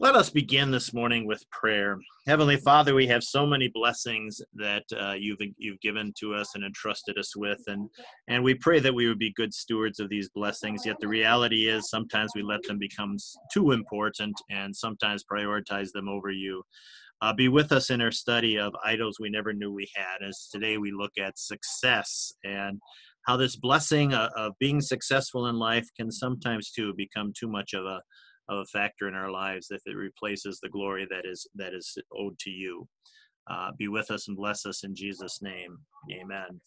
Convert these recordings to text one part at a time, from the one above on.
Let us begin this morning with prayer. Heavenly Father, we have so many blessings that uh, you've you've given to us and entrusted us with, and and we pray that we would be good stewards of these blessings. Yet the reality is, sometimes we let them become too important, and sometimes prioritize them over you. Uh, be with us in our study of idols we never knew we had. As today we look at success and how this blessing of, of being successful in life can sometimes too become too much of a of a factor in our lives if it replaces the glory that is that is owed to you. Uh, be with us and bless us in Jesus' name. Amen.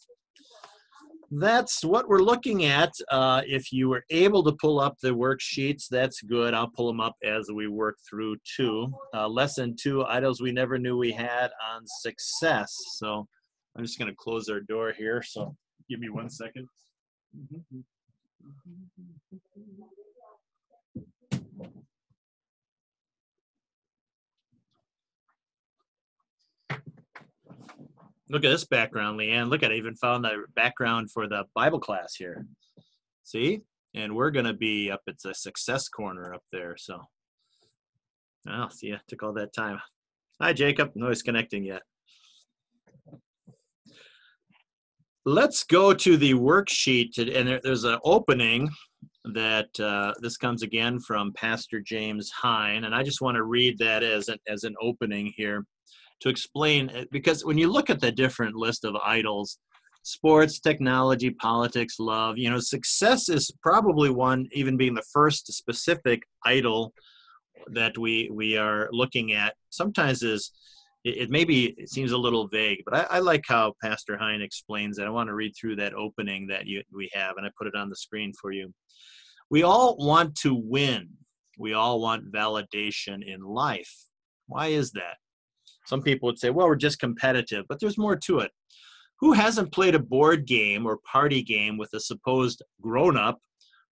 That's what we're looking at. Uh, if you were able to pull up the worksheets, that's good. I'll pull them up as we work through two. Uh, lesson two, idols we never knew we had on success. So I'm just going to close our door here. So give me one second. Look at this background, Leanne. Look at it. I even found the background for the Bible class here. See? And we're going to be up at the success corner up there. So, oh, see, yeah, took all that time. Hi, Jacob. No, he's connecting yet. Let's go to the worksheet. And there, there's an opening that uh, this comes again from Pastor James Hine. And I just want to read that as an, as an opening here to explain because when you look at the different list of idols sports technology politics love you know success is probably one even being the first specific idol that we we are looking at sometimes is it, it maybe it seems a little vague but I, I, like how pastor hine explains it. I want to read through that opening that you we have and i put it on the screen for you. We all want to win. We all want validation in life. Why is that some people would say, well, we're just competitive, but there's more to it. Who hasn't played a board game or party game with a supposed grown up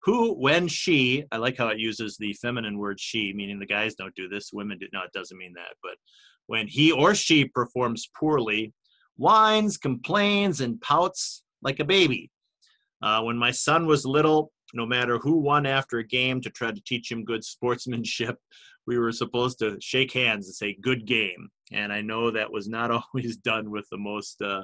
who, when she, I like how it uses the feminine word she, meaning the guys don't do this, women do, no, it doesn't mean that, but when he or she performs poorly, whines, complains, and pouts like a baby. Uh, when my son was little, no matter who won after a game to try to teach him good sportsmanship, we were supposed to shake hands and say good game and i know that was not always done with the most uh,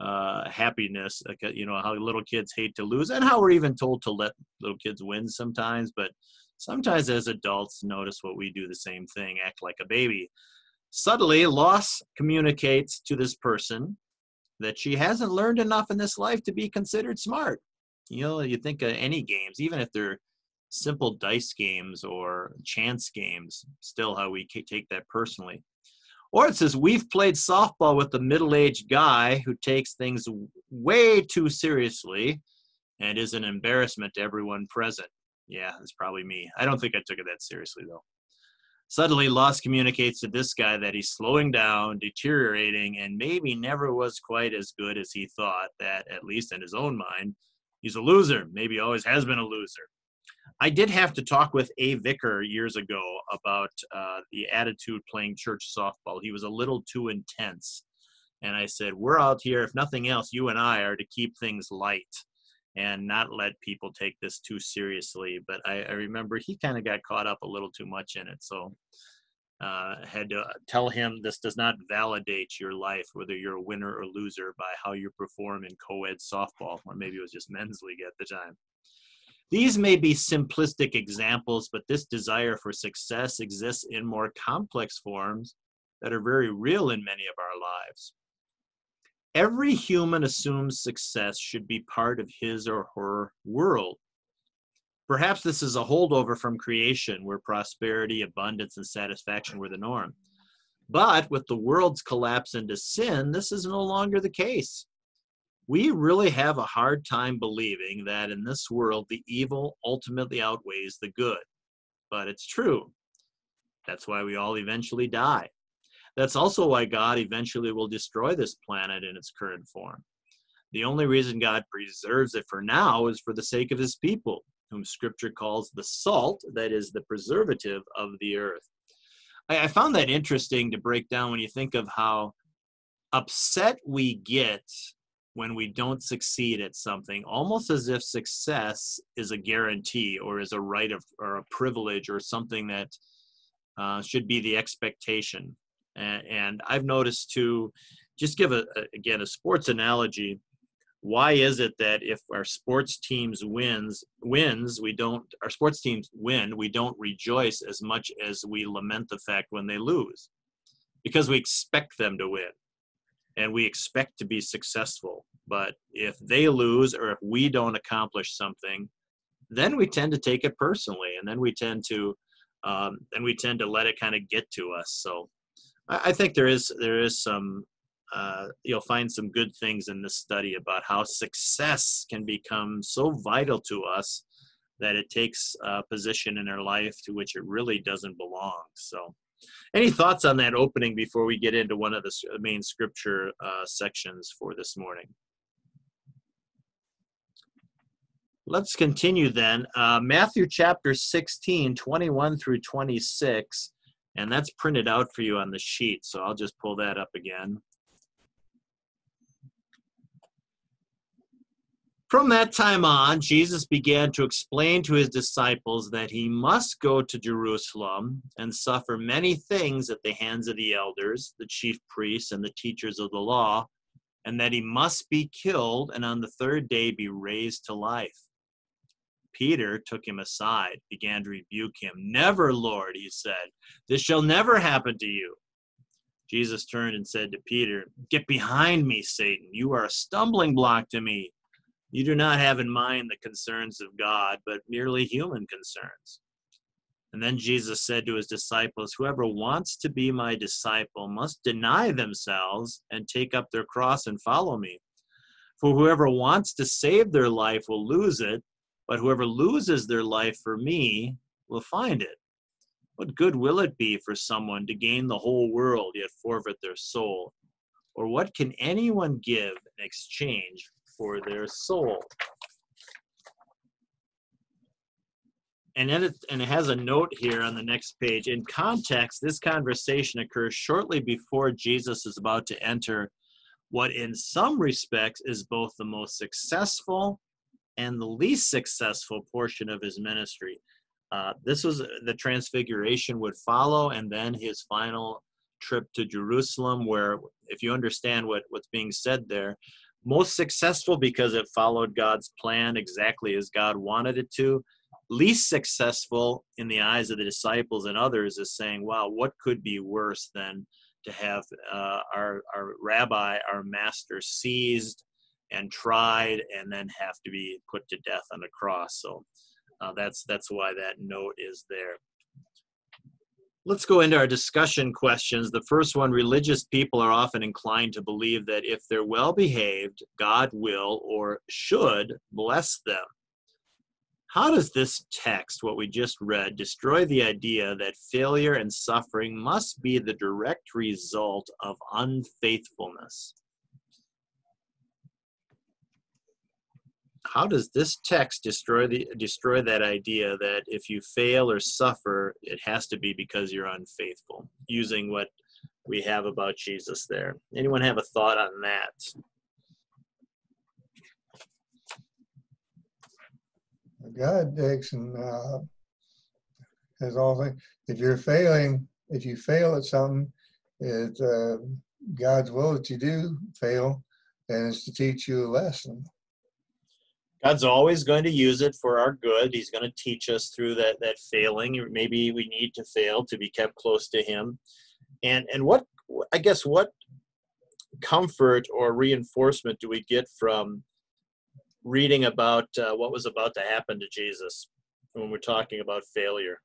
uh, happiness you know how little kids hate to lose and how we're even told to let little kids win sometimes but sometimes as adults notice what we do the same thing act like a baby subtly loss communicates to this person that she hasn't learned enough in this life to be considered smart you know you think of any games even if they're simple dice games or chance games, still how we take that personally. Or it says, We've played softball with a middle aged guy who takes things way too seriously and is an embarrassment to everyone present. Yeah, that's probably me. I don't think I took it that seriously, though. Suddenly, Loss communicates to this guy that he's slowing down, deteriorating, and maybe never was quite as good as he thought, that, at least in his own mind, he's a loser. Maybe always has been a loser. I did have to talk with a vicar years ago about uh, the attitude playing church softball. He was a little too intense. And I said, We're out here, if nothing else, you and I are to keep things light and not let people take this too seriously. But I, I remember he kind of got caught up a little too much in it. So uh, had to tell him this does not validate your life, whether you're a winner or loser, by how you perform in co ed softball, or maybe it was just men's league at the time. These may be simplistic examples, but this desire for success exists in more complex forms that are very real in many of our lives. Every human assumes success should be part of his or her world. Perhaps this is a holdover from creation where prosperity, abundance, and satisfaction were the norm. But with the world's collapse into sin, this is no longer the case we really have a hard time believing that in this world the evil ultimately outweighs the good. But it's true. That's why we all eventually die. That's also why God eventually will destroy this planet in its current form. The only reason God preserves it for now is for the sake of his people, whom scripture calls the salt, that is, the preservative of the earth. I, found that interesting to break down when you think of how upset we get when we don't succeed at something, almost as if success is a guarantee or is a right of or a privilege or something that uh, should be the expectation. And, and I've noticed too, just give a, a, again a sports analogy. Why is it that if our sports teams wins wins we don't our sports teams win we don't rejoice as much as we lament the fact when they lose? Because we expect them to win and we expect to be successful. But if they lose or if we don't accomplish something, then we tend to take it personally, and then we tend to um, then we tend to let it kind of get to us. So I, I think there is there is some uh, you'll find some good things in this study about how success can become so vital to us that it takes a position in our life to which it really doesn't belong. So, any thoughts on that opening before we get into one of the main scripture uh, sections for this morning? Let's continue then. Uh, Matthew chapter 16, 21 through 26, and that's printed out for you on the sheet, so I'll just pull that up again. From that time on, Jesus began to explain to his disciples that he must go to Jerusalem and suffer many things at the hands of the elders, the chief priests, and the teachers of the law, and that he must be killed and on the third day be raised to life. Peter took him aside, began to rebuke him. Never, Lord, he said, this shall never happen to you. Jesus turned and said to Peter, Get behind me, Satan. You are a stumbling block to me. You do not have in mind the concerns of God, but merely human concerns. And then Jesus said to his disciples, Whoever wants to be my disciple must deny themselves and take up their cross and follow me. For whoever wants to save their life will lose it, but whoever loses their life for me will find it. What good will it be for someone to gain the whole world yet forfeit their soul? Or what can anyone give in exchange for their soul? And then it, and it has a note here on the next page. In context, this conversation occurs shortly before Jesus is about to enter what, in some respects, is both the most successful and the least successful portion of his ministry. Uh, this was the transfiguration would follow, and then his final trip to Jerusalem, where, if you understand what, what's being said there, most successful because it followed God's plan exactly as God wanted it to. Least successful in the eyes of the disciples and others is saying, wow, what could be worse than to have uh, our, our rabbi, our master, seized and tried and then have to be put to death on the cross. So uh, that's that's why that note is there. Let's go into our discussion questions. The first one religious people are often inclined to believe that if they're well behaved, God will or should bless them. How does this text, what we just read, destroy the idea that failure and suffering must be the direct result of unfaithfulness? How does this text destroy the destroy that idea that if you fail or suffer it has to be because you're unfaithful using what we have about jesus there? Anyone have a thought on that? God takes and uh, has all things if you're failing if you fail at something it's uh, god's will that you do fail and it's to teach you a lesson God's always going to use it for our good. He's going to teach us through that that failing. Maybe we need to fail to be kept close to Him. And and what I guess what comfort or reinforcement do we get from reading about uh, what was about to happen to Jesus when we're talking about failure?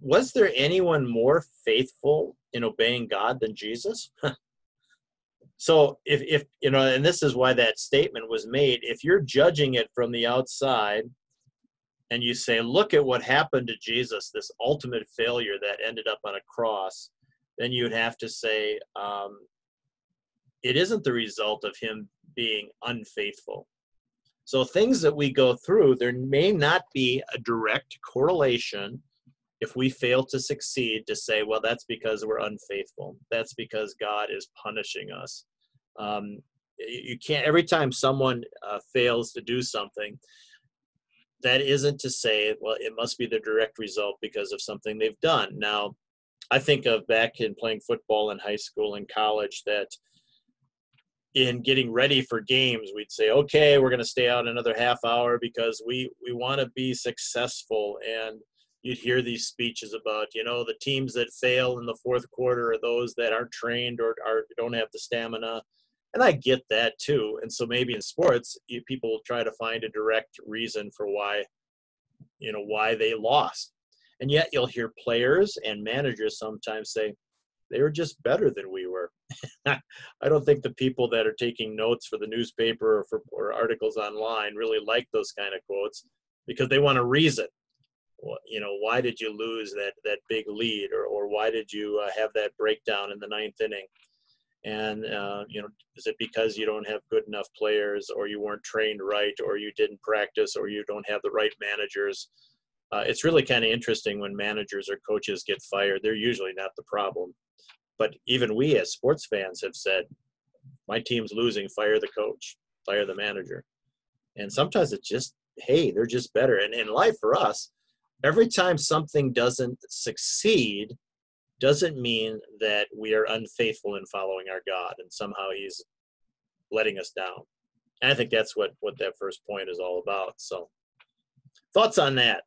Was there anyone more faithful in obeying God than Jesus? So if if you know, and this is why that statement was made, if you're judging it from the outside and you say, look at what happened to Jesus, this ultimate failure that ended up on a cross, then you'd have to say, um, it isn't the result of him being unfaithful. So things that we go through, there may not be a direct correlation if we fail to succeed to say, well, that's because we're unfaithful. That's because God is punishing us. Um, you can't, every time someone uh, fails to do something, that isn't to say, well, it must be the direct result because of something they've done. Now, I think of back in playing football in high school and college that in getting ready for games, we'd say, okay, we're going to stay out another half hour because we, we want to be successful. And you'd hear these speeches about, you know, the teams that fail in the fourth quarter are those that aren't trained or are, don't have the stamina. And I get that too. And so maybe in sports, you, people try to find a direct reason for why, you know, why they lost. And yet you'll hear players and managers sometimes say, they were just better than we were. I don't think the people that are taking notes for the newspaper or for or articles online really like those kind of quotes because they want a reason. You know, why did you lose that that big lead, or or why did you uh, have that breakdown in the ninth inning? And uh, you know, is it because you don't have good enough players, or you weren't trained right, or you didn't practice, or you don't have the right managers? Uh, it's really kind of interesting when managers or coaches get fired. They're usually not the problem but even we as sports fans have said, my team's losing, fire the coach, fire the manager. And sometimes it's just, hey, they're just better. And in life for us, every time something doesn't succeed, doesn't mean that we are unfaithful in following our God and somehow He's letting us down. And I think that's what what that first point is all about. So, thoughts on that?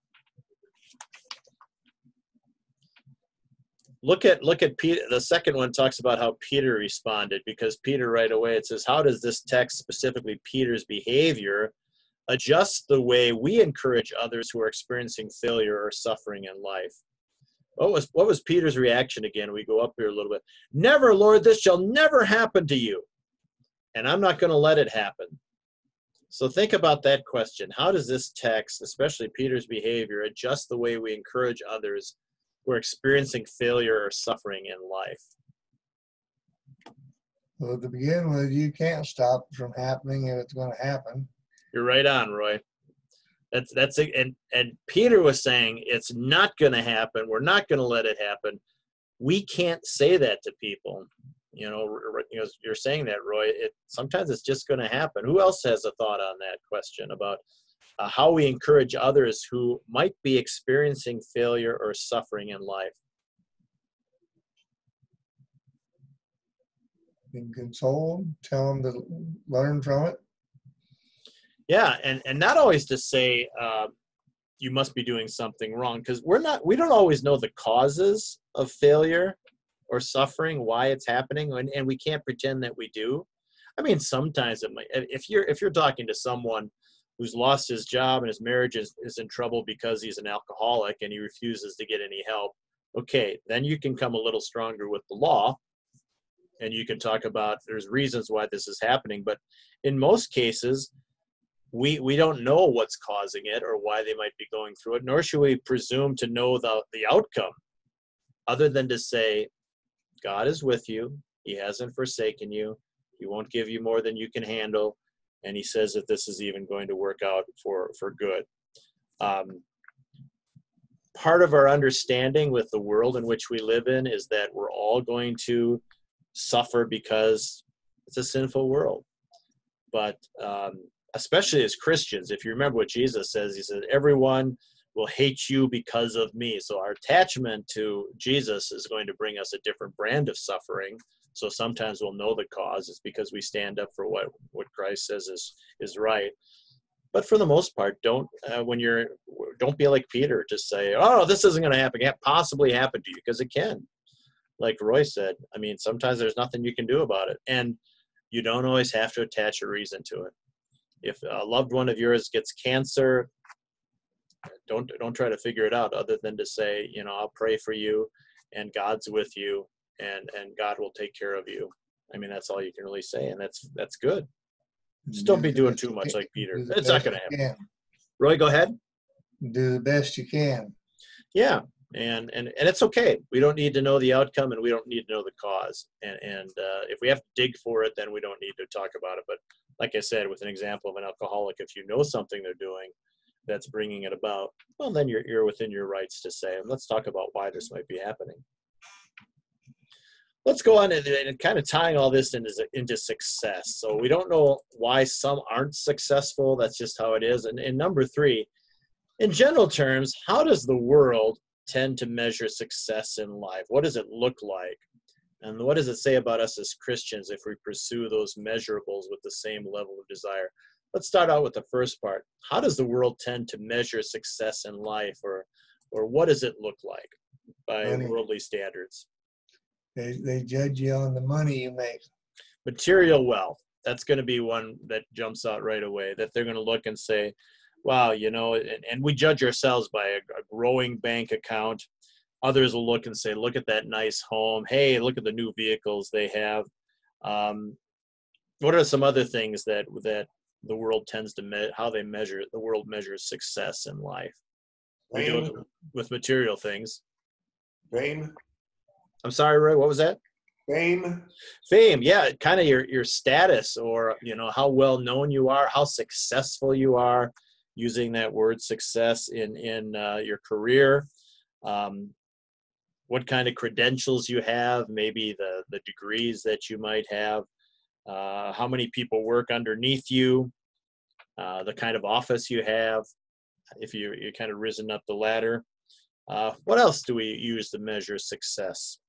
look at look at Peter. The second one talks about how Peter responded because Peter right away it says, "How does this text specifically Peter's behavior adjust the way we encourage others who are experiencing failure or suffering in life?" What was what was Peter's reaction again? We go up here a little bit. Never, Lord, this shall never happen to you, and I'm not going to let it happen. So think about that question. How does this text, especially Peter's behavior, adjust the way we encourage others who are experiencing failure or suffering in life? Well, to begin with, you can't stop it from happening if it's going to happen. You're right on, Roy. That's that's it. And and Peter was saying it's not going to happen. We're not going to let it happen. We can't say that to people. You know, you you're saying that, Roy. It sometimes it's just going to happen. Who else has a thought on that question about uh, how we encourage others who might be experiencing failure or suffering in life. And console them, tell them to learn from it. Yeah, and and not always to say uh, you must be doing something wrong because we're not. We don't always know the causes of failure or suffering, why it's happening, and, and we can't pretend that we do. I mean, sometimes it might. If you're if you're talking to someone who's lost his job and his marriage is, is in trouble because he's an alcoholic and he refuses to get any help okay then you can come a little stronger with the law and you can talk about there's reasons why this is happening but in most cases we we don't know what's causing it or why they might be going through it nor should we presume to know the the outcome other than to say god is with you he hasn't forsaken you he won't give you more than you can handle and he says that this is even going to work out for for good. Um, part of our understanding with the world in which we live in is that we're all going to suffer because it's a sinful world. But um, especially as Christians, if you remember what Jesus says, he says, everyone will hate you because of me. So our attachment to Jesus is going to bring us a different brand of suffering so sometimes we'll know the cause. It's because we stand up for what what Christ says is is right. But for the most part, don't uh, when you're don't be like Peter. Just say, "Oh, this isn't going to happen. It can't possibly happen to you," because it can. Like Roy said, I mean, sometimes there's nothing you can do about it, and you don't always have to attach a reason to it. If a loved one of yours gets cancer, don't don't try to figure it out other than to say, you know, I'll pray for you, and God's with you, and and God will take care of you. I mean, that's all you can really say, and that's that's good. Just don't be doing too much like Peter. It's not going to happen. Roy, go ahead. Do the best you can. Yeah, and and and it's okay. We don't need to know the outcome, and we don't need to know the cause. And and uh, if we have to dig for it, then we don't need to talk about it. But like I said, with an example of an alcoholic, if you know something they're doing that's bringing it about, well, then you're you're within your rights to say, and let's talk about why this might be happening let's go on and, and, kind of tying all this into, into success. So we don't know why some aren't successful. That's just how it is. And, and number three, in general terms, how does the world tend to measure success in life? What does it look like? And what does it say about us as Christians if we pursue those measurables with the same level of desire? Let's start out with the first part. How does the world tend to measure success in life, or, or what does it look like by Money. worldly standards? They, they judge you on the money you make. Material wealth. That's going to be one that jumps out right away. That they're going to look and say, "Wow, you know," and, and we judge ourselves by a, a growing bank account. Others will look and say, "Look at that nice home. Hey, look at the new vehicles they have." Um, what are some other things that that the world tends to me- how they measure the world measures success in life? We with material things. fame, I'm sorry, Roy. What was that? fame, fame yeah kind of your your status or you know how well known you are how successful you are using that word success in in uh, your career um, what kind of credentials you have maybe the the degrees that you might have uh, how many people work underneath you uh, the kind of office you have if you you kind of risen up the ladder uh, what else do we use to measure success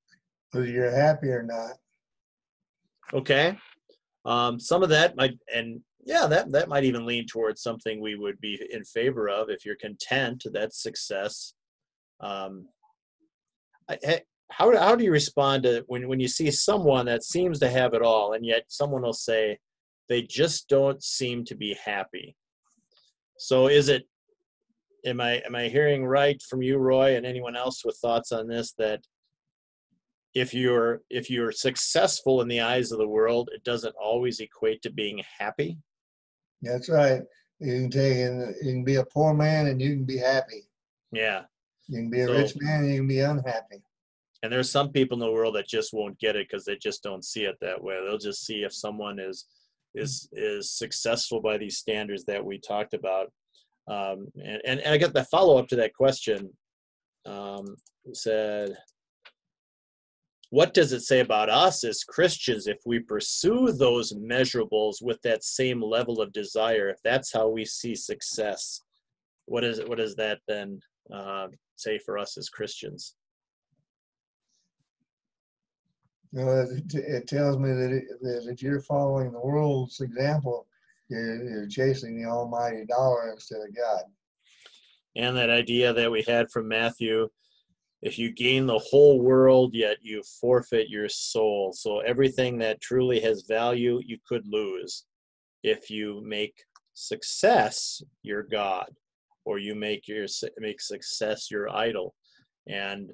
whether you're happy or not. Okay. Um, some of that might, and yeah, that that might even lean towards something we would be in favor of. If you're content, that's success. Um, I, how how do you respond to when when you see someone that seems to have it all, and yet someone will say they just don't seem to be happy? So is it? Am I am I hearing right from you, Roy, and anyone else with thoughts on this that if you're if you're successful in the eyes of the world it doesn't always equate to being happy That's right. You can take and you can be a poor man and you can be happy. yeah You can be a So- rich man and you can be unhappy. and there's some people in the world that just won't get it because they just don't see it that way they'll just see if someone is is is successful by these standards that we talked about um, and, and, and i got the follow-up to that question um, said what does it say about us as christians if we pursue those measurables with that same level of desire if that's how we see success what is what does that then uh, say for us as christians You know, it, it tells me that, it, that if you're following the world's example, you're, you're chasing the almighty dollar instead of God. and that idea that we had from Matthew if you gain the whole world yet you forfeit your soul. So everything that truly has value you could lose. If you make success your god or you make your make success your idol. And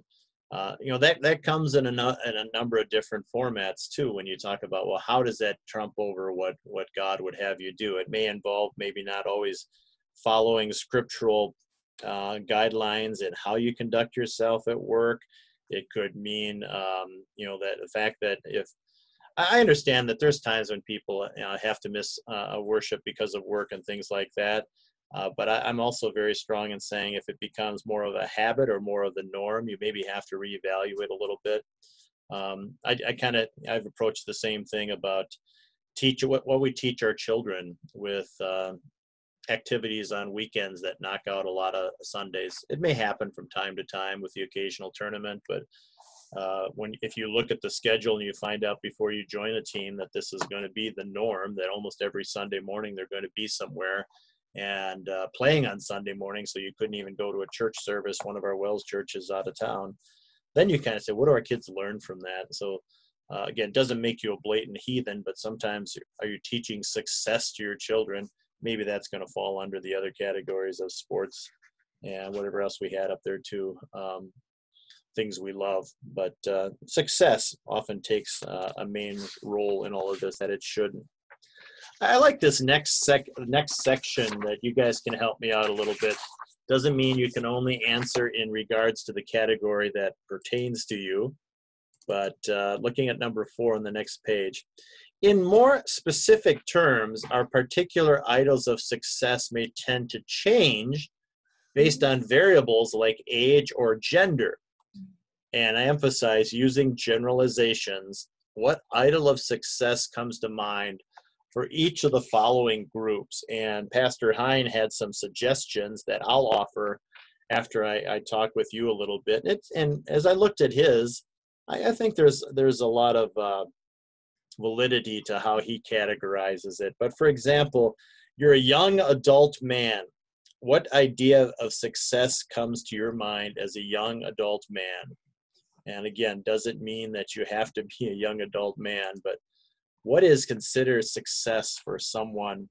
uh, you know that that comes in a in a number of different formats too when you talk about well how does that trump over what what god would have you do? It may involve maybe not always following scriptural uh, guidelines and how you conduct yourself at work. It could mean, um, you know, that the fact that if I understand that there's times when people have to miss uh, a worship because of work and things like that. Uh, but I, I'm also very strong in saying if it becomes more of a habit or more of the norm, you maybe have to reevaluate a little bit. Um, I, I kind of I've approached the same thing about teach what, what we teach our children with uh, activities on weekends that knock out a lot of Sundays. It may happen from time to time with the occasional tournament, but uh, when if you look at the schedule and you find out before you join a team that this is going to be the norm, that almost every Sunday morning they're going to be somewhere and uh, playing on Sunday morning, so you couldn't even go to a church service. One of our WELS churches out of town. Then you kind of say, what do our kids learn from that? So uh, again, it doesn't make you a blatant heathen, but sometimes are you teaching success to your children? Maybe that's going to fall under the other categories of sports and whatever else we had up there too. Um, things we love, but uh, success often takes uh, a main role in all of this that it shouldn't. I like this next sec next section that you guys can help me out a little bit. Doesn't mean you can only answer in regards to the category that pertains to you, but uh, looking at number four on the next page. In more specific terms, our particular idols of success may tend to change based on variables like age or gender. And I emphasize using generalizations. What idol of success comes to mind for each of the following groups. And Pastor Hein had some suggestions that I'll offer after I, I talk with you a little bit. It's, and as I looked at his, I, I think there's there's a lot of uh, validity to how he categorizes it. But for example, you're a young adult man. What idea of success comes to your mind as a young adult man? And again, doesn't mean that you have to be a young adult man, but what is considered success for someone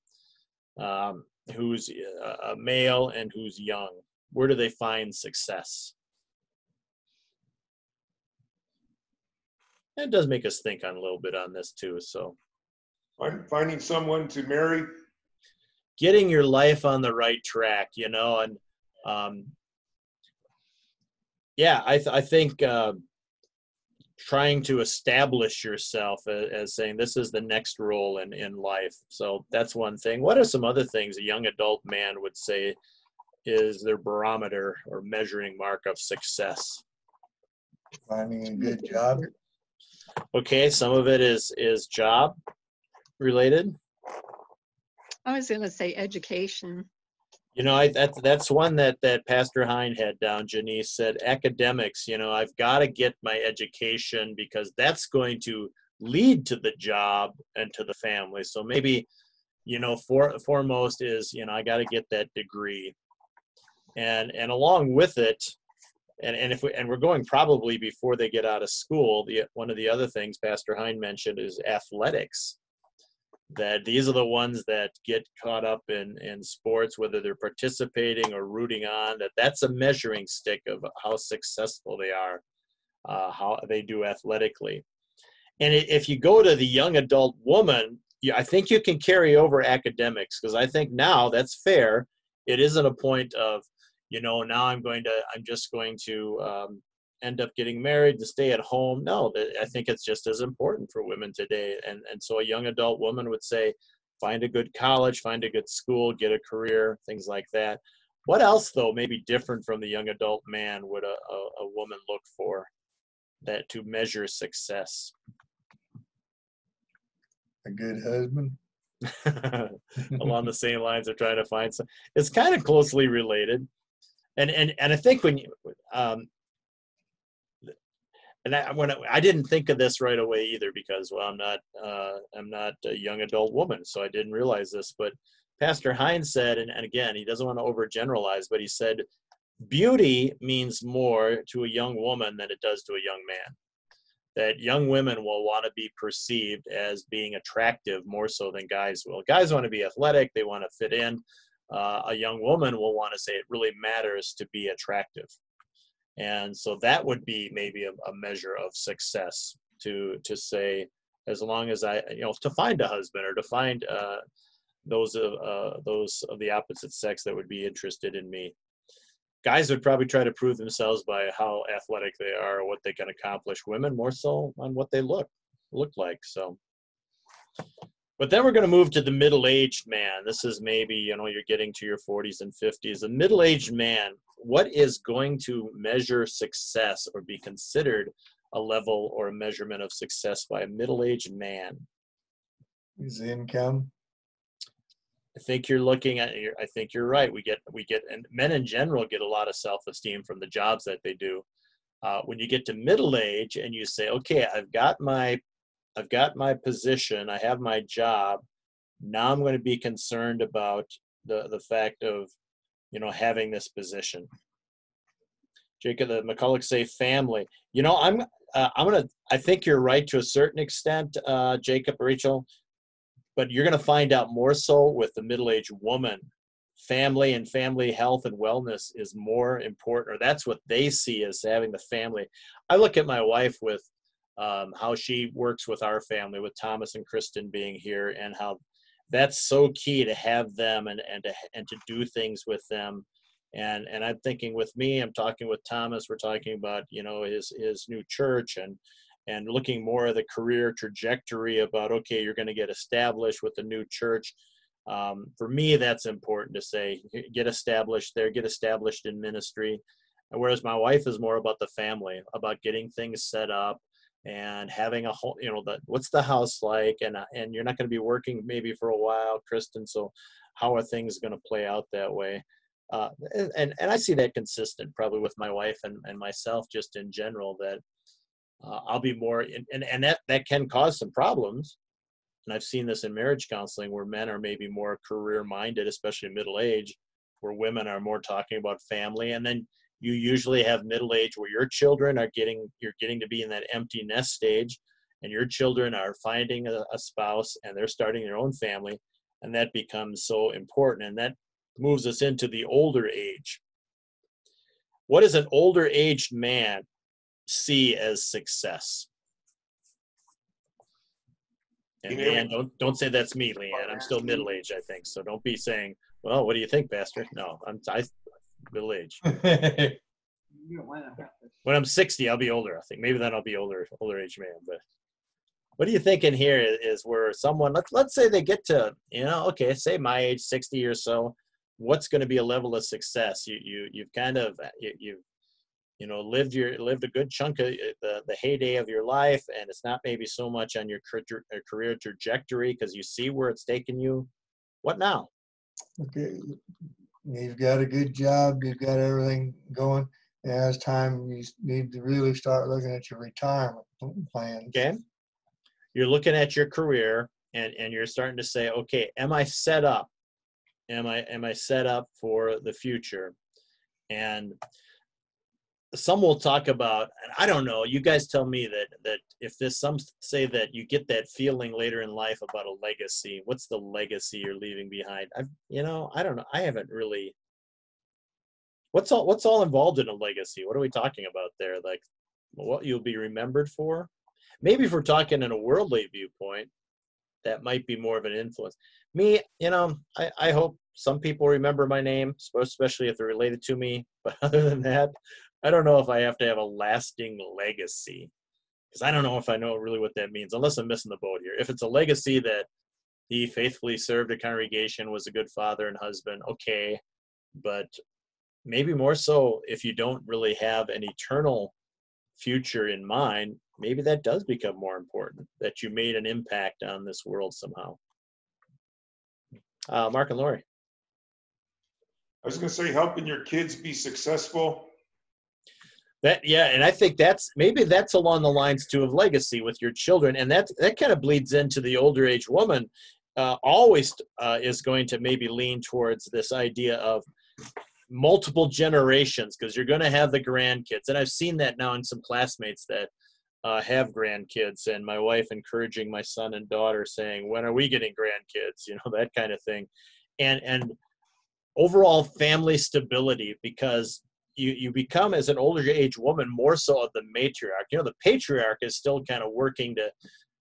um, who's a male and who's young? Where do they find success? It does make us think on a little bit on this too. So, Find- Finding someone to marry, getting your life on the right track, you know, and um, yeah, I th- I think uh, trying to establish yourself as, as saying this is the next role in in life. So that's one thing. What are some other things a young adult man would say is their barometer or measuring mark of success? Finding a good job. Okay, some of it is is job related. I was gonna say education. You know, I, that's that's one that that Pastor Hein had down. Janice said academics. You know, I've got to get my education because that's going to lead to the job and to the family. So maybe, you know, for, foremost is you know I got to get that degree, and and along with it, and and if we and we're going probably before they get out of school. The one of the other things Pastor Hein mentioned is athletics that these are the ones that get caught up in in sports whether they're participating or rooting on that that's a measuring stick of how successful they are uh, how they do athletically and if you go to the young adult woman i think you can carry over academics because i think now that's fair it isn't a point of you know now i'm going to i'm just going to um, end up getting married to stay at home. No, I think it's just as important for women today. And and so a young adult woman would say, find a good college, find a good school, get a career, things like that. What else though, maybe different from the young adult man, would a, a, a woman look for that to measure success? A good husband. Along the same lines of trying to find some, it's kind of closely related. And and and I think when you um, and I, when I, I, didn't think of this right away either because well I'm not uh, I'm not a young adult woman so I didn't realize this but Pastor Hines said and, and again he doesn't want to overgeneralize but he said beauty means more to a young woman than it does to a young man. That young women will want to be perceived as being attractive more so than guys will. Guys want to be athletic they want to fit in uh, a young woman will want to say it really matters to be attractive. And so that would be maybe a, a, measure of success to to say as long as i you know to find a husband or to find uh, those of uh, those of the opposite sex that would be interested in me. Guys would probably try to prove themselves by how athletic they are or what they can accomplish. Women more so on what they look look like so but then we're going to move to the middle-aged man. This is maybe you know you're getting to your 40s and 50s a middle-aged man what is going to measure success or be considered a level or a measurement of success by a middle-aged man? His income? I think you're looking at i think you're right. We get we get and men in general get a lot of self-esteem from the jobs that they do. Uh, when you get to middle age and you say okay i've got my i've got my position i have my job now i'm going to be concerned about the the fact of you know, having this position. Jacob, the McCulloch say family. You know, I'm uh, I'm gonna. I think you're right to a certain extent, uh, Jacob, Rachel, but you're gonna find out more so with the middle-aged woman. Family and family health and wellness is more important, or that's what they see as having the family. I look at my wife with um, how she works with our family, with Thomas and Kristen being here, and how that's so key to have them and and to and to do things with them. And and i'm thinking with me i'm talking with thomas we're talking about you know his his new church and and looking more at the career trajectory about okay you're going to get established with the new church. Um, for me that's important to say get established there get established in ministry. Whereas my wife is more about the family about getting things set up and having a whole you know the what's the house like? And uh, and you're not going to be working maybe for a while kristen so how are things going to play out that way? Uh, and and i see that consistent probably with my wife and, and myself just in general that uh, i'll be more and and that that can cause some problems. And i've seen this in marriage counseling where men are maybe more career minded especially middle age where women are more talking about family and then you usually have middle age where your children are getting you're getting to be in that empty nest stage and your children are finding a, a spouse and they're starting their own family and that becomes so important and that moves us into the older age what does an older aged man see as success and Leanne, don't don't say that's me, Leanne. I'm still middle aged, I think. So don't be saying, "Well, what do you think, Pastor?" No, I'm I middle age. when I'm 60, I'll be older. I think maybe then I'll be older, older age man. But what do you think in here is, is where someone let's let's say they get to you know okay, say my age, 60 or so. What's going to be a level of success? You you you've kind of you, you've you know lived your lived a good chunk of uh, the, the heyday of your life and it's not maybe so much on your career trajectory because you see where it's taken you what now okay you've got a good job, you've got everything going. Now it's time you need to really start looking at your retirement plan. Okay. You're looking at your career and, and you're starting to say, okay, am I set up? Am I am I set up for the future? And some will talk about and i don't know you guys tell me that that if this some say that you get that feeling later in life about a legacy what's the legacy you're leaving behind? I you know i don't know i haven't really what's all what's all involved in a legacy? What are we talking about there? Like what you'll be remembered for? Maybe if we're talking in a worldly viewpoint that might be more of an influence. Me you know i, I hope some people remember my name especially if they're related to me but other than that I don't know if I have to have a lasting legacy because I don't know if I know really what that means unless I'm missing the boat here. If it's a legacy that he faithfully served a congregation, was a good father and husband, okay, but maybe more so if you don't really have an eternal future in mind, maybe that does become more important that you made an impact on this world somehow. Uh, Mark and Lori. I was going to say helping your kids be successful that yeah, and I think that's maybe that's along the lines too of legacy with your children, and that that kind of bleeds into the older age woman. Uh, always uh, is going to maybe lean towards this idea of multiple generations because you're going to have the grandkids, and I've seen that now in some classmates that uh, have grandkids, and my wife encouraging my son and daughter, saying, "When are we getting grandkids?" You know that kind of thing, and and overall family stability because you you become as an older age woman more so of the matriarch. You know, the patriarch is still kind of working to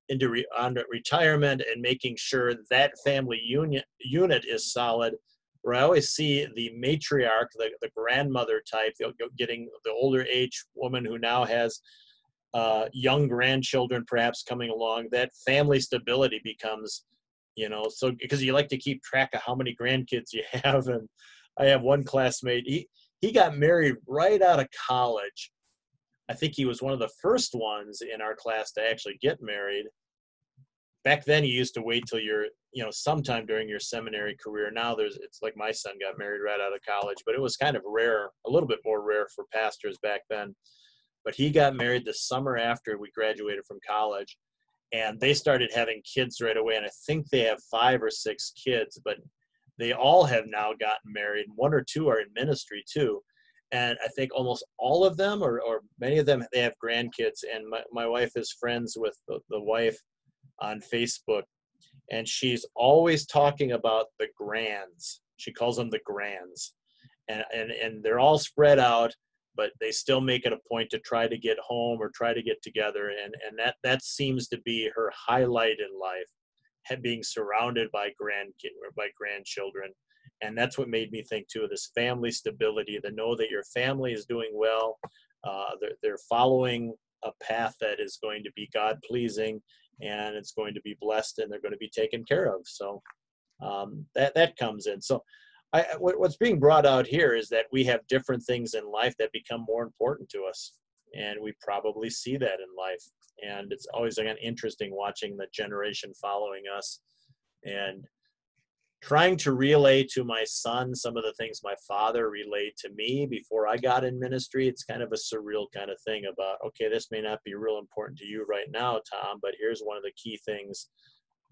into re, on retirement and making sure that family union unit is solid. Where I always see the matriarch, the, the grandmother type, getting the older age woman who now has uh, young grandchildren perhaps coming along. That family stability becomes, you know, so because you like to keep track of how many grandkids you have. And I have one classmate. He he got married right out of college. I think he was one of the first ones in our class to actually get married. Back then, you used to wait till you're, you know, sometime during your seminary career. Now there's, it's like my son got married right out of college, but it was kind of rare, a little bit more rare for pastors back then. But he got married the summer after we graduated from college, and they started having kids right away. And I think they have five or six kids, but they all have now gotten married. One or two are in ministry too. And I think almost all of them, or, or many of them, they have grandkids. And my, my wife is friends with the, the wife on Facebook. And she's always talking about the grands. She calls them the grands. And, and, and they're all spread out, but they still make it a point to try to get home or try to get together. And, and that, that seems to be her highlight in life being surrounded by grandkid or by grandchildren. And that's what made me think too of this family stability to know that your family is doing well uh, they're, they're following a path that is going to be god pleasing and it's going to be blessed and they're going to be taken care of. So um, that that comes in. So I, what's being brought out here is that we have different things in life that become more important to us and we probably see that in life. And it's always again interesting watching the generation following us and trying to relay to my son some of the things my father relayed to me before I got in ministry. It's kind of a surreal kind of thing about, okay, this may not be real important to you right now, Tom, but here's one of the key things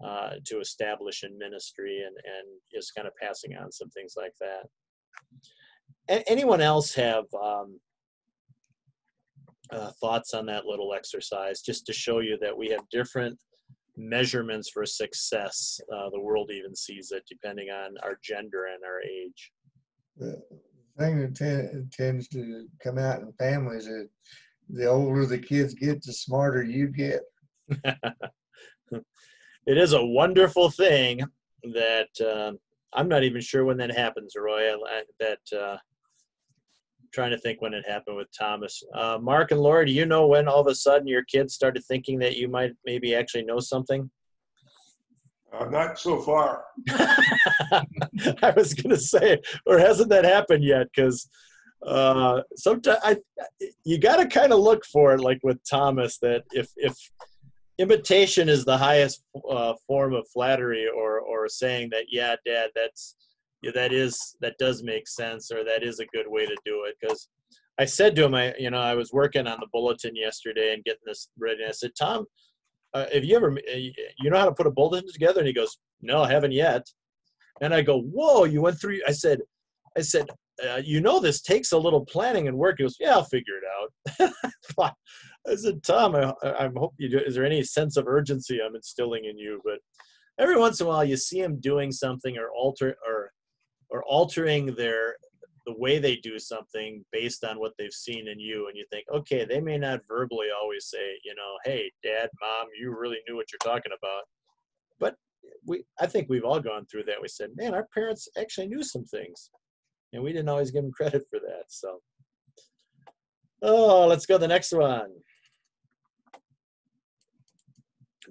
uh, to establish in ministry and, and just kind of passing on some things like that. A- anyone else have um, uh, thoughts on that little exercise just to show you that we have different measurements for success. Uh, the world even sees it depending on our gender and our age. The thing that ten- tends to come out in families is the older the kids get, the smarter you get. it is a wonderful thing that uh, I'm not even sure when that happens, Roy. I, I- that uh, trying to think when it happened with Thomas. Uh, Mark and Laura, do you know when all of a sudden your kids started thinking that you might maybe actually know something? Uh, not so far. I was gonna say, or hasn't that happened yet? Because uh, sometimes I, you got to kind of look for it, like with Thomas, that if if imitation is the highest uh, form of flattery, or or saying that, yeah, Dad, that's yeah, that is that does make sense, or that is a good way to do it. Because I said to him, I you know, I was working on the bulletin yesterday and getting this ready. And I said, Tom, uh, have you ever uh, you know how to put a bulletin together? And he goes, No, I haven't yet. And I go, Whoa, you went through. I said, I said, uh, you know, this takes a little planning and work. He goes, Yeah, I'll figure it out. I said, Tom, I, I hope you do. Is there any sense of urgency I'm instilling in you? But every once in a while, you see him doing something or alter or or altering their the way they do something based on what they've seen in you and you think okay they may not verbally always say you know hey dad mom you really knew what you're talking about. But we i think we've all gone through that. We said man our parents actually knew some things and we didn't always give them credit for that so. Oh let's go to the next one.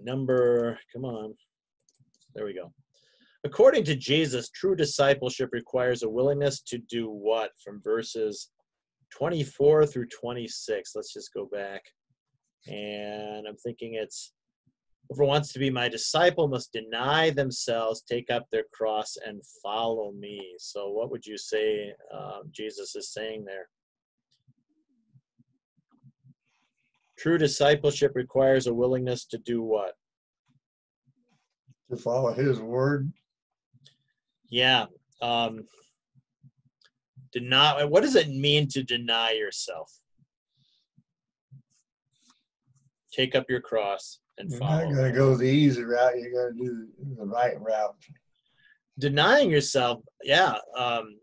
Number come on. There we go according to Jesus, true discipleship requires a willingness to do what? From verses 24 through 26. Let's just go back. And I'm thinking it's whoever wants to be my disciple must deny themselves, take up their cross, and follow me. So, what would you say um, Jesus is saying there? True discipleship requires a willingness to do what? To follow his word. Yeah. Um, deny. What does it mean to deny yourself? Take up your cross and You're follow. not gonna go the easy route, you're gonna do the right route. Denying yourself. Yeah. Um,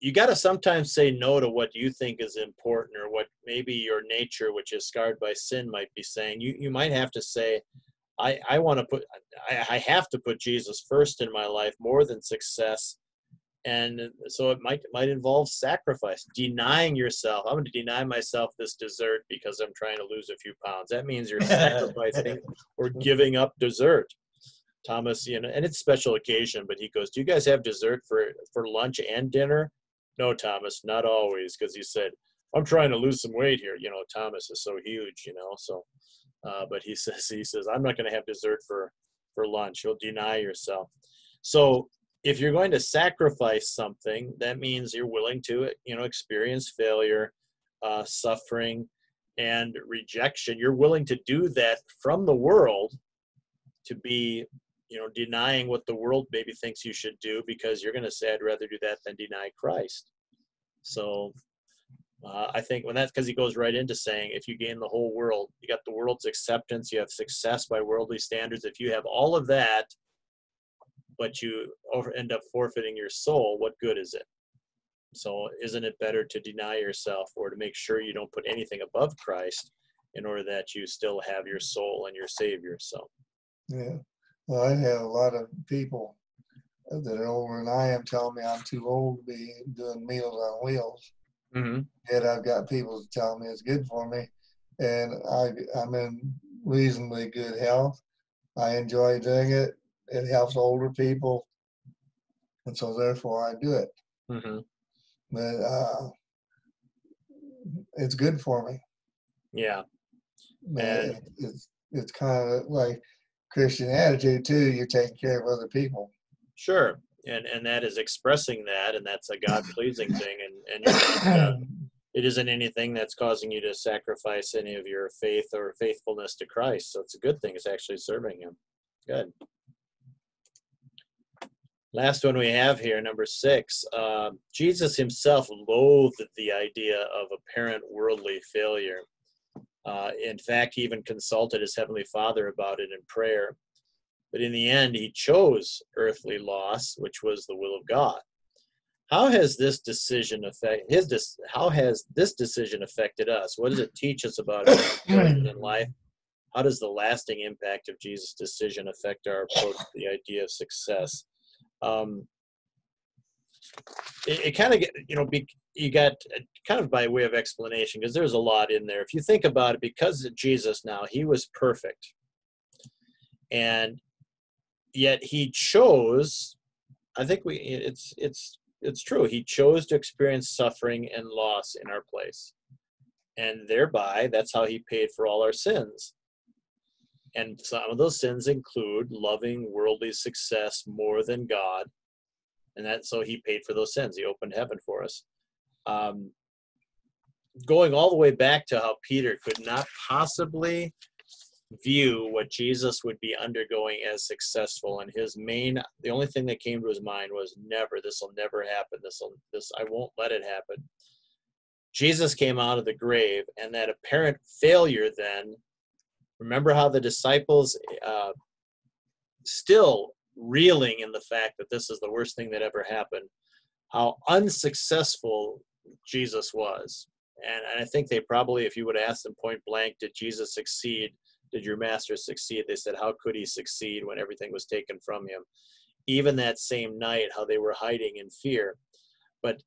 you got to sometimes say no to what you think is important or what maybe your nature, which is scarred by sin, might be saying. You you might have to say, I, I want to put I, I have to put Jesus first in my life more than success. And so it might might involve sacrifice, denying yourself. I'm going to deny myself this dessert because I'm trying to lose a few pounds. That means you're sacrificing or giving up dessert. Thomas, you know, and it's special occasion, but he goes, "Do you guys have dessert for for lunch and dinner?" No, Thomas, not always, because he said, "I'm trying to lose some weight here." You know, Thomas is so huge, you know, so uh, but he says he says I'm not going to have dessert for for lunch. You'll deny yourself. So if you're going to sacrifice something, that means you're willing to you know experience failure, uh, suffering, and rejection. You're willing to do that from the world to be you know denying what the world maybe thinks you should do because you're going to say I'd rather do that than deny Christ. So uh, I think when that's because he goes right into saying if you gain the whole world, you got the world's acceptance, you have success by worldly standards. If you have all of that, but you end up forfeiting your soul, what good is it? So, isn't it better to deny yourself or to make sure you don't put anything above Christ in order that you still have your soul and your Savior? So, Yeah. Well, I have a lot of people that are older than I am telling me I'm too old to be doing Meals on Wheels. Mm-hmm. Yet I've got people telling me it's good for me, and I I'm in reasonably good health. I enjoy doing it. It helps older people, and so therefore I do it. Mm-hmm. But uh, it's good for me. Yeah. Man, it's it's kind of like Christian attitude too. You're taking care of other people. Sure. And and that is expressing that, and that's a God pleasing thing, and and uh, it isn't anything that's causing you to sacrifice any of your faith or faithfulness to Christ. So it's a good thing. It's actually serving Him. Good. Last one we have here, number six. Uh, Jesus himself loathed the idea of apparent worldly failure. Uh, in fact, he even consulted his heavenly Father about it in prayer. But in the end, he chose earthly loss, which was the will of God. How has this decision affect his? Dis, how has this decision affected us? What does it teach us about in life? How does the lasting impact of Jesus' decision affect our approach to the idea of success? Um, it, it kind of get you know be, you got uh, kind of by way of explanation because there's a lot in there. If you think about it, because of Jesus now, he was perfect, and yet he chose. I think we it's it's it's true. He chose to experience suffering and loss in our place. And thereby, that's how he paid for all our sins. And some of those sins include loving worldly success more than God. And that so he paid for those sins. He opened heaven for us. Um, going all the way back to how Peter could not possibly view what Jesus would be undergoing as successful. And his main the only thing that came to his mind was never this will never happen. This will this I won't let it happen. Jesus came out of the grave and that apparent failure then remember how the disciples uh, still reeling in the fact that this is the worst thing that ever happened how unsuccessful Jesus was. And, and I think they probably if you would ask them point blank did Jesus succeed did your master succeed? They said, How could he succeed when everything was taken from him? Even that same night, how they were hiding in fear. But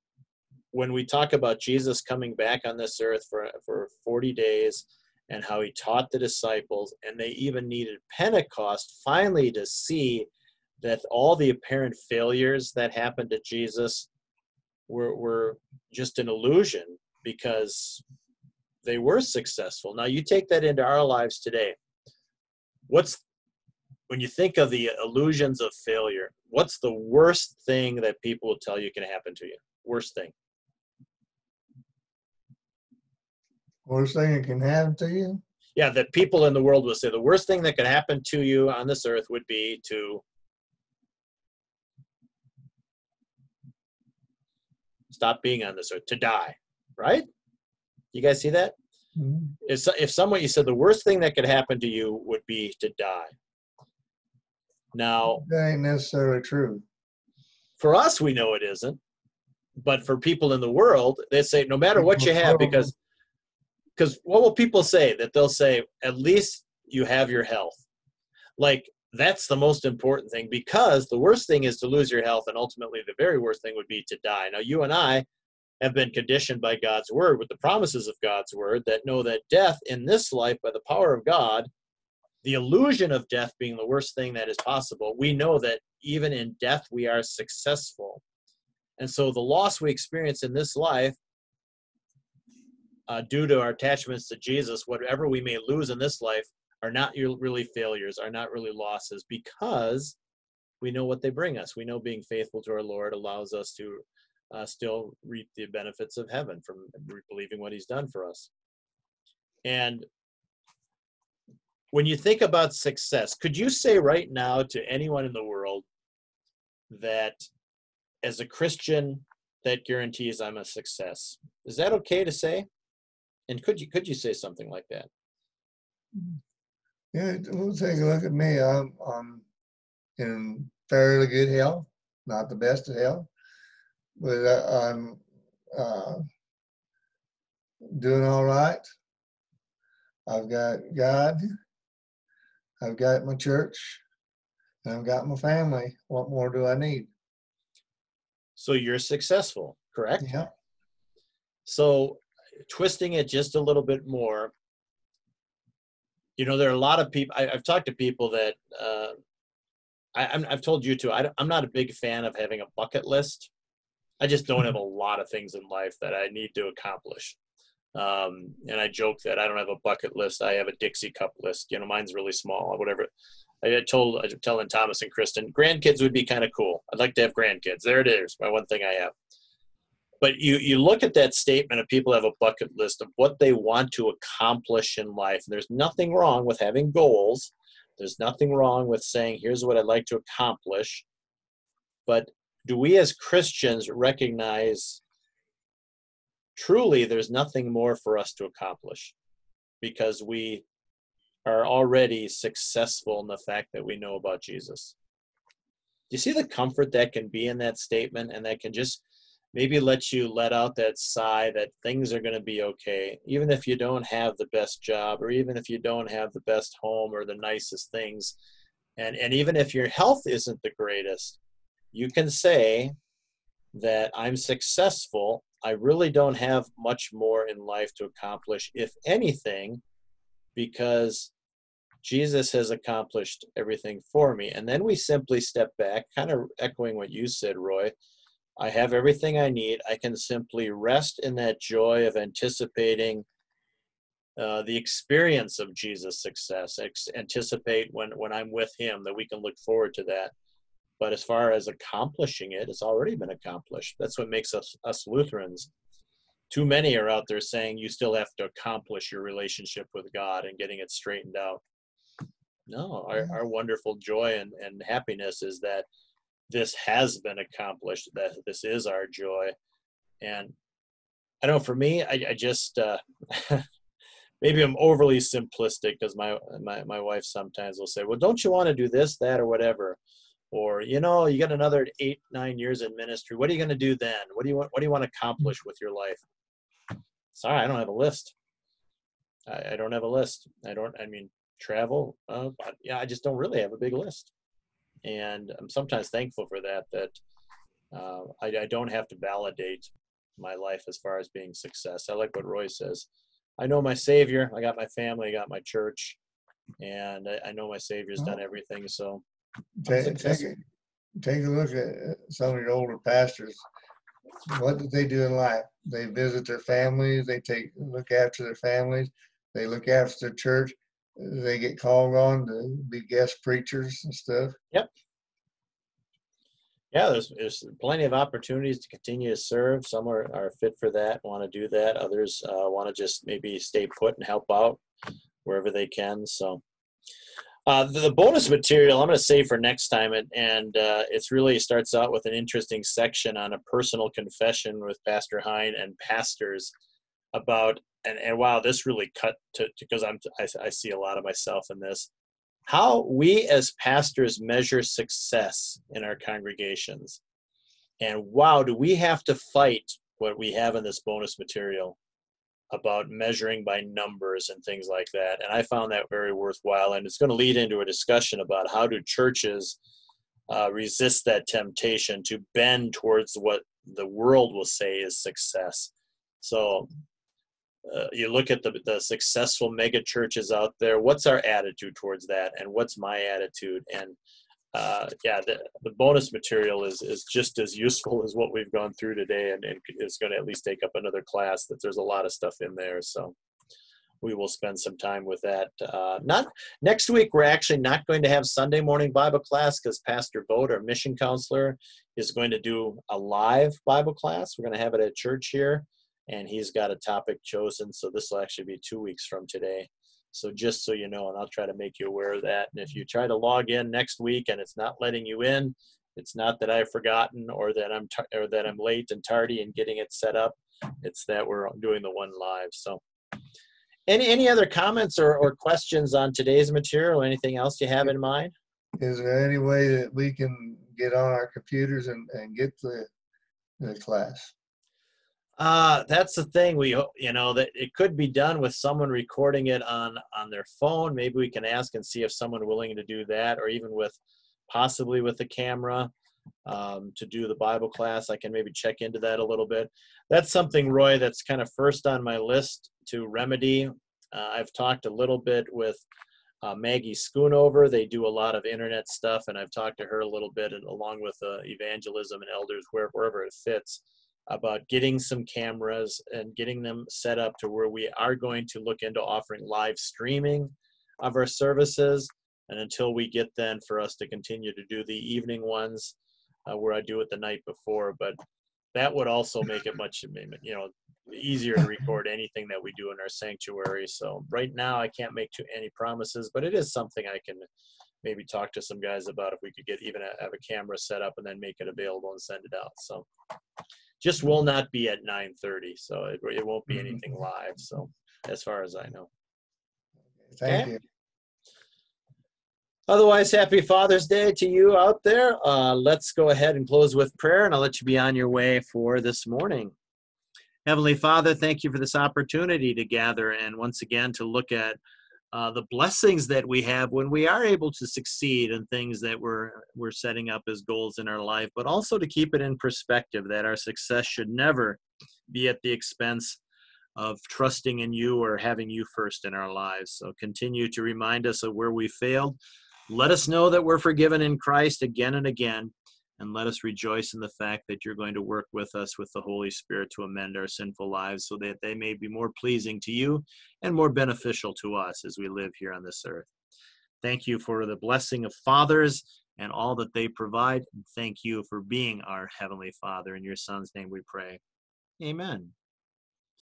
when we talk about Jesus coming back on this earth for, for 40 days and how he taught the disciples, and they even needed Pentecost finally to see that all the apparent failures that happened to Jesus were, were just an illusion because they were successful. Now you take that into our lives today. What's when you think of the illusions of failure, what's the worst thing that people will tell you can happen to you? Worst thing. Worst thing that can happen to you? Yeah, that people in the world will say the worst thing that could happen to you on this earth would be to stop being on this earth, to die, right? You guys see that? Mm-hmm. If, if someone, you said the worst thing that could happen to you would be to die. Now, That ain't necessarily true. for us, we know it isn't. But for people in the world, they say no matter what you have, because because what will people say? That they'll say at least you have your health. Like that's the most important thing because the worst thing is to lose your health, and ultimately the very worst thing would be to die. Now you and I have been conditioned by God's word with the promises of God's word that know that death in this life, by the power of God, the illusion of death being the worst thing that is possible, we know that even in death we are successful. And so the loss we experience in this life, uh, due to our attachments to Jesus, whatever we may lose in this life, are not really failures, are not really losses, because we know what they bring us. We know being faithful to our Lord allows us to uh, still reap the benefits of heaven from believing what he's done for us. And when you think about success, could you say right now to anyone in the world that as a Christian, that guarantees I'm a success? Is that okay to say? And could you could you say something like that? Yeah, we'll take a look at me. I'm, I'm in fairly good health, not the best of health but I'm uh, doing all right. I've got God. I've got my church. And I've got my family. What more do I need? So you're successful, correct? Yeah. So twisting it just a little bit more, you know, there are a lot of people. I, have talked to people that uh, I, have told you too. I, I'm not a big fan of having a bucket list. I just don't have a lot of things in life that I need to accomplish. Um, and I joke that I don't have a bucket list. I have a Dixie cup list. You know, mine's really small, whatever. I told, I telling Thomas and Kristen, grandkids would be kind of cool. I'd like to have grandkids. There it is, my one thing I have. But you, you look at that statement of people have a bucket list of what they want to accomplish in life. And there's nothing wrong with having goals. There's nothing wrong with saying, here's what I'd like to accomplish. But do we as Christians recognize truly there's nothing more for us to accomplish because we are already successful in the fact that we know about Jesus. Do you see the comfort that can be in that statement and that can just maybe let you let out that sigh that things are going to be okay, even if you don't have the best job or even if you don't have the best home or the nicest things. And, and even if your health isn't the greatest, you can say that I'm successful. I really don't have much more in life to accomplish, if anything, because Jesus has accomplished everything for me. And then we simply step back, kind of echoing what you said, Roy. I have everything I need. I can simply rest in that joy of anticipating uh, the experience of Jesus' success. Ex- anticipate when, when I'm with Him that we can look forward to that. But as far as accomplishing it, it's already been accomplished. That's what makes us us Lutherans. Too many are out there saying you still have to accomplish your relationship with God and getting it straightened out. No, our, our wonderful joy and, and happiness is that this has been accomplished, that this is our joy. And I don't know for me, I, I just, uh, maybe I'm overly simplistic because my, my, my wife sometimes will say, well, don't you want to do this, that, or whatever? Or you know you got another eight nine years in ministry what are you going to do then? What do you want what do you want to accomplish with your life? Sorry i don't have a list. I, I don't have a list. I don't i mean travel uh, but, yeah i just don't really have a big list. And i'm sometimes thankful for that that uh, I, I don't have to validate my life as far as being success. I like what roy says. I know my savior. I got my family. I got my church. And i, I know my savior's done everything so Take, take, a- take a look at some of your older pastors. What did they do in life? They visit their families, they take, look after their families, they look after their church. They get called on to be guest preachers and stuff. Yep. Yeah there's, there's plenty of opportunities to continue to serve some are, are fit for that want to do that others uh, want to just maybe stay put and help out wherever they can so uh, the, the bonus material i'm going to save for next time and, and uh, really starts out with an interesting section on a personal confession with pastor hine and pastors about and, and wow this really cut to because i'm I, I see a lot of myself in this how we as pastors measure success in our congregations. And wow, do we have to fight what we have in this bonus material about measuring by numbers and things like that. And I found that very worthwhile. And it's going to lead into a discussion about how do churches uh, resist that temptation to bend towards what the world will say is success. So uh, you look at the, the successful mega churches out there what's our attitude towards that and what's my attitude and uh, yeah the, the bonus material is is just as useful as what we've gone through today and, and it's going to at least take up another class that there's a lot of stuff in there so we will spend some time with that uh, not next week we're actually not going to have sunday morning bible class because pastor Vogt, our mission counselor is going to do a live bible class we're going to have it at church here and he's got a topic chosen. So this will actually be two weeks from today. So just so you know, and I'll try to make you aware of that. And if you try to log in next week and it's not letting you in, it's not that I've forgotten or that I'm or that I'm late and tardy in getting it set up. It's that we're doing the one live. So any any other comments or, or questions on today's material? Anything else you have in mind? Is there any way that we can get on our computers and, and get the, the class? Uh, that's the thing. We, you know, that it could be done with someone recording it on on their phone. Maybe we can ask and see if someone willing to do that, or even with possibly with a camera um, to do the Bible class. I can maybe check into that a little bit. That's something, Roy, that's kind of first on my list to remedy. Uh, I've talked a little bit with uh, Maggie Schoonover. They do a lot of internet stuff, and I've talked to her a little bit, and along with uh, evangelism and elders, where, wherever it fits about getting some cameras and getting them set up to where we are going to look into offering live streaming of our services. And until we get then for us to continue to do the evening ones uh, where I do it the night before. But that would also make it much, you know, easier to record anything that we do in our sanctuary. So right now I can't make too any promises, but it is something I can maybe talk to some guys about if we could get even a, have a camera set up and then make it available and send it out. So just will not be at 9:30, so it, it won't be anything live. So as far as I know. Thank Okay. you. Otherwise, happy Father's Day to you out there. Uh, let's go ahead and close with prayer, and I'll let you be on your way for this morning. Heavenly Father, thank you for this opportunity to gather and once again to look at uh, the blessings that we have when we are able to succeed in things that we're we're setting up as goals in our life, but also to keep it in perspective that our success should never be at the expense of trusting in you or having you first in our lives. So continue to remind us of where we failed. Let us know that we're forgiven in Christ again and again. And let us rejoice in the fact that you're going to work with us with the Holy Spirit to amend our sinful lives so that they may be more pleasing to you and more beneficial to us as we live here on this earth. Thank you for the blessing of fathers and all that they provide. And thank you for being our Heavenly Father. In your Son's name we pray. Amen.